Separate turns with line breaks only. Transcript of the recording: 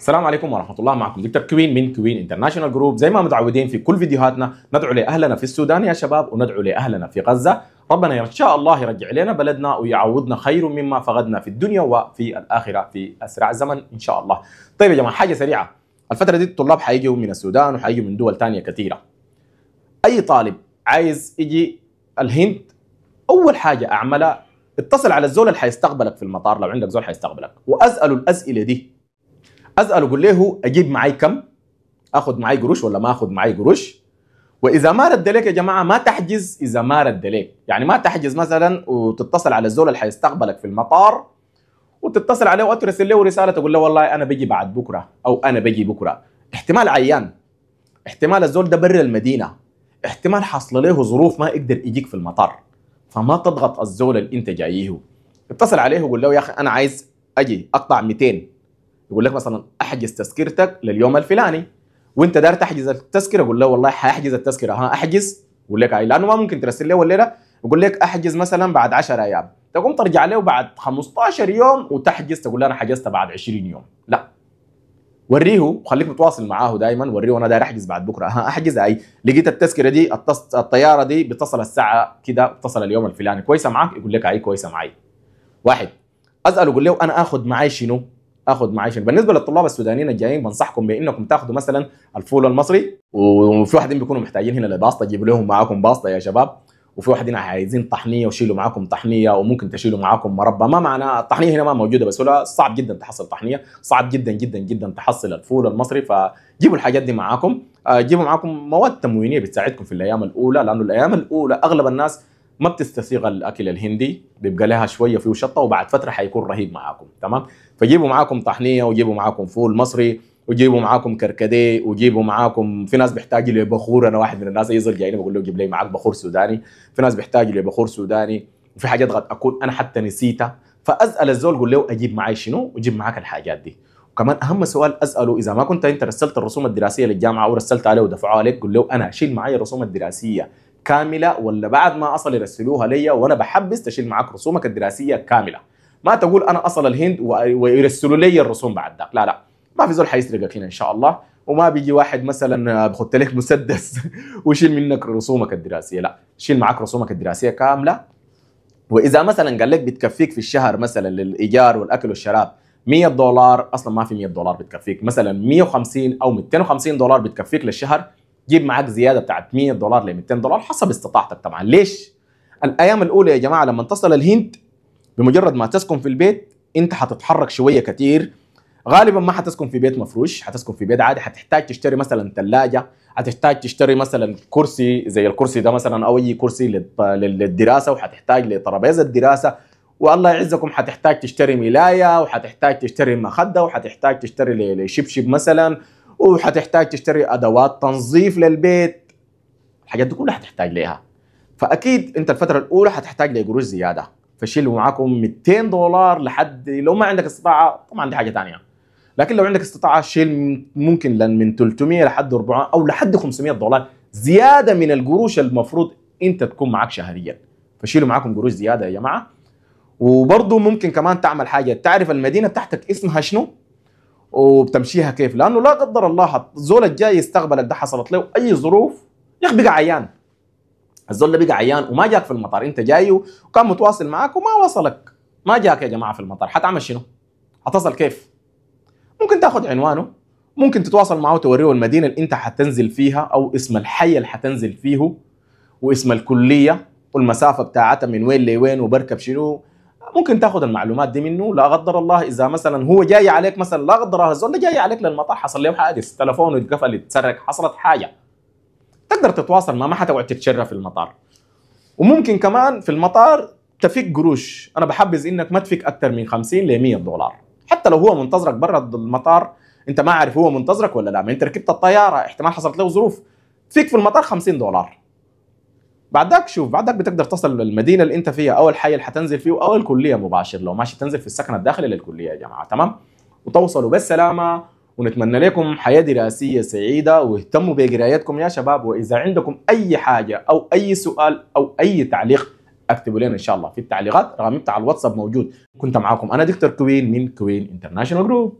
السلام عليكم ورحمة الله معكم. دكتور كوين من Queen International Group. زي ما متعودين في كل فيديوهاتنا ندعو لأهلنا في السودان يا شباب وندعو لأهلنا في غزة. ربنا إن شاء الله يرجع لنا بلدنا ويعوضنا خير مما فقدنا في الدنيا وفي الآخرة في أسرع زمن إن شاء الله. طيب يا جماعة حاجة سريعة. الفترة دي الطلاب حيجوا من السودان وحيجوا من دول تانية كثيرة. أي طالب عايز يجي الهند أول حاجة أعملها اتصل على الزول اللي حيستقبلك في المطار. لو عندك زول حيستقبلك. وأسأله الأسئلة دي. أسأله قول له أجيب معي كم؟ آخذ معي قروش ولا ما آخذ معي قروش؟ وإذا ما رد لك يا جماعة ما تحجز إذا ما رد لك يعني ما تحجز مثلا وتتصل على الزول اللي حيستقبلك في المطار وتتصل عليه وترسل له رسالة تقول له والله أنا بجي بعد بكرة أو أنا بجي بكرة. احتمال عيان. احتمال الزول ده برا المدينة. احتمال حصل له ظروف ما يقدر يجيك في المطار. فما تضغط الزول اللي أنت جاية. اتصل عليه وقول له يا أخي أنا عايز أجي أقطع 200 يقول لك مثلا أحجز تذكرتك لليوم الفلاني. وأنت دار تحجز التذكرة يقول له والله حأحجز التذكرة. ها أحجز؟ يقول لك لأنه ما ممكن ترسل له الليلة يقول لك أحجز مثلا بعد 10 أيام. تقوم ترجع له بعد 15 يوم وتحجز تقول له أنا حجزت بعد 20 يوم. لا. وريه وخليك متواصل معاه دائما وريه أنا داير أحجز بعد بكرة. ها أحجز. أي لقيت التذكرة دي الطيارة دي بتصل الساعة كده بتصل اليوم الفلاني. كويسة معك يقول لك أي كويسة معي واحد. أسأله يقول له أنا آخذ معي شنو؟ آخذ معي شنو؟ بالنسبة للطلاب السودانيين الجايين بنصحكم بإنكم تاخذوا مثلا الفول المصري وفي واحدين بيكونوا محتاجين هنا لباسطه جيبوا لهم معاكم باسطه يا شباب. وفي واحدين عايزين طحنية وشيلوا معاكم طحنية وممكن تشيلوا معاكم مربى. ما معناه الطحنية هنا ما موجودة بس صعب جدا تحصل طحنية صعب جدا جدا جدا تحصل الفول المصري. فجيبوا الحاجات دي معاكم. جيبوا معاكم مواد تموينية بتساعدكم في الأيام الأولى لأنه الأيام الأولى أغلب الناس ما بتستسيغ الأكل الهندي بيبقى لها شوية فيه شطة وبعد فترة حيكون رهيب معاكم تمام؟ فجيبوا معاكم طحنية وجيبوا معاكم فول مصري وجيبوا معاكم كركديه وجيبوا معاكم في ناس بيحتاج لي بخور أنا واحد من الناس يزل جايين بقول له جيب لي معاك بخور سوداني في ناس بيحتاج لي بخور سوداني وفي حاجات قد أكون أنا حتى نسيتها فأسأل الزول قول له أجيب معي شنو؟ وجيب معاك الحاجات دي. وكمان أهم سؤال أسأله إذا ما كنت أنت رسلت الرسوم الدراسية للجامعة أو رسلت عليه ودفعوها عليك قول له أنا اشيل معي الرسوم الدراسية كاملة ولا بعد ما أصل يرسلوها لي وأنا بحبس تشيل معك رسومك الدراسية كاملة. ما تقول أنا أصل الهند ويرسلوا لي الرسوم بعد ذاك. لا لا. ما في زول حيسرقك هنا إن شاء الله. وما بيجي واحد مثلا بخط لك مسدس ويشيل منك رسومك الدراسية. لا. شيل معك رسومك الدراسية كاملة. وإذا مثلا قال لك بتكفيك في الشهر مثلا للإيجار والأكل والشراب 100 دولار أصلا ما في 100 دولار بتكفيك. مثلا 150 أو 250 دولار بتكفيك للشهر جيب معاك زيادة بتاعت 100 دولار ل 200 دولار حسب استطاعتك طبعا. ليش؟ الأيام الأولى يا جماعة لما تصل الهند بمجرد ما تسكن في البيت أنت حتتحرك شوية كثير غالبا ما حتسكن في بيت مفروش حتسكن في بيت عادي. حتحتاج تشتري مثلا ثلاجه حتحتاج تشتري مثلا كرسي زي الكرسي ده مثلا أو أي كرسي للدراسة وحتحتاج لترابيزة دراسه والله يعزكم حتحتاج تشتري ملاية وحتحتاج تشتري مخدة وحتحتاج تشتري لشبشب مثلا. وحتحتاج تشتري أدوات تنظيف للبيت. الحاجات دي كلها حتحتاج ليها. فأكيد أنت الفترة الأولى حتحتاج لقروش زيادة. فشيلوا معاكم 200 دولار لحد لو ما عندك استطاعة طبعا دي حاجة ثانية لكن لو عندك استطاعة شيل ممكن من 300 لحد 400 أو لحد 500 دولار زيادة من القروش المفروض أنت تكون معك شهريا. فشيلوا معاكم قروش زيادة يا جماعة. وبرضه ممكن كمان تعمل حاجة. تعرف المدينة بتاعتك اسمها شنو؟ وبتمشيها كيف لأنه لا قدر الله الزول الجاي يستقبلك ده حصلت له أي ظروف يا أخي بقى عيان الزول ده بقى عيان وما جاك في المطار أنت جاي وكان متواصل معك وما وصلك ما جاك يا جماعة في المطار حتعمل شنو؟ حتصل كيف؟ ممكن تاخذ عنوانه ممكن تتواصل معه توريه المدينة اللي أنت حتنزل فيها أو اسم الحي اللي حتنزل فيه واسم الكلية والمسافة بتاعتها من وين لوين وبركب شنو ممكن تاخذ المعلومات دي منه لا قدر الله إذا مثلا هو جاي عليك مثلا لا قدر الله الزول جاي عليك للمطار حصل له حادث تلفونه اتقفل اتسرق حصلت حاجة. تقدر تتواصل معه ما حتقعد تتشرف في المطار. وممكن كمان في المطار تفك قروش. أنا بحبذ إنك ما تفك أكثر من 50 ل 100 دولار. حتى لو هو منتظرك برا المطار أنت ما عارف هو منتظرك ولا لا ما أنت ركبت الطيارة احتمال حصلت له ظروف. فيك في المطار 50 دولار. بعد ذاك شوف بعد ذاك بتقدر تصل للمدينة اللي انت فيها أو الحي اللي حتنزل فيه أو الكلية مباشر. لو ماشي تنزل في السكن الداخلي للكلية يا جماعة تمام؟ وتوصلوا بالسلامة ونتمنى لكم حياة دراسية سعيدة واهتموا بقرايتكم يا شباب. وإذا عندكم أي حاجة أو أي سؤال أو أي تعليق اكتبوا لنا إن شاء الله في التعليقات. رقمي بتاع الواتساب موجود. كنت معاكم أنا دكتور كوين من Queen International Group.